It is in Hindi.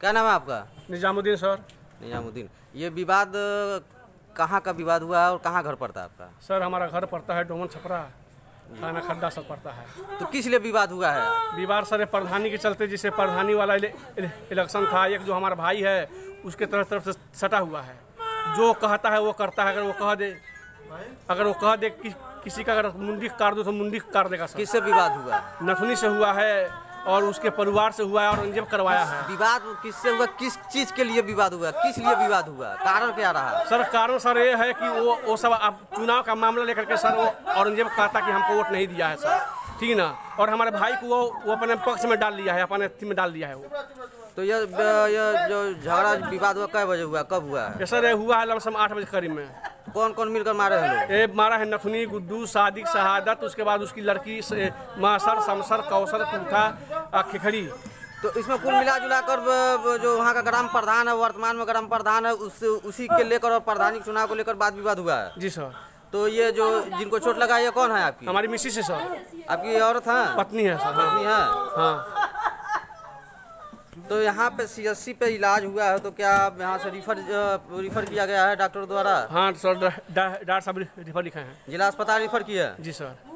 क्या नाम है आपका? निजामुद्दीन सर। निजामुद्दीन। ये विवाद कहाँ का विवाद हुआ है और कहाँ घर पड़ता है आपका? सर हमारा घर पड़ता है डोमन छपरा थाना खड्डा सब पड़ता है। तो किस लिए विवाद हुआ है? विवाद सर प्रधानी के चलते जिसे प्रधानी वाला इले, इले, इलेक्शन था एक जो हमारा भाई है उसके तरफ़ तरफ़ से सटा हुआ है। जो कहता है वो करता है अगर वो कह दे अगर वो कह दे कि, किसी का अगर मुंडी काट दो तो मुंडी काट देगा किससे विवाद हुआ? नथुनी से हुआ है और उसके परिवार से हुआ है और औरंगज़ेब करवाया है। विवाद किससे हुआ? किस चीज़ के लिए विवाद हुआ? किस लिए विवाद हुआ? कारण क्या रहा? सर कारण सर ये है कि वो वो सब अब चुनाव का मामला लेकर के सर वो औरंगज़ेब कहता कि हमको वोट नहीं दिया है सर। ठीक ना? और हमारे भाई को वो वो अपने पक्ष में डाल लिया है अपने अथी में डाल दिया है वो। तो ये ये जो झगड़ा विवाद हुआ कै बजे हुआ? कब हुआ? है सर हुआ है लमसम आठ बजे करीब में। कौन कौन मिलकर मारे हैं ये मारा है नथुनी गुड्डू सादिक शहादत उसके बाद उसकी लड़की मासर समसर कौसर तूथा खिखड़ी। तो इसमें कुल मिला जुला कर जो वहाँ का ग्राम प्रधान है वर्तमान में ग्राम प्रधान है उस उसी के लेकर और प्रधानी चुनाव को लेकर वाद विवाद हुआ है। जी सर। तो ये जो जिनको चोट लगा ये कौन है आपकी? हमारी मिसी से सर। आपकी औरत है? पत्नी है सर हाँ। पत्नी है? हाँ। तो यहाँ पे सीएससी पे इलाज हुआ है तो क्या यहाँ से रिफर रिफर किया गया है डॉक्टर द्वारा? हाँ सर डॉक्टर साहब रिफर लिखा है। जिला अस्पताल रिफर किया है? जी सर।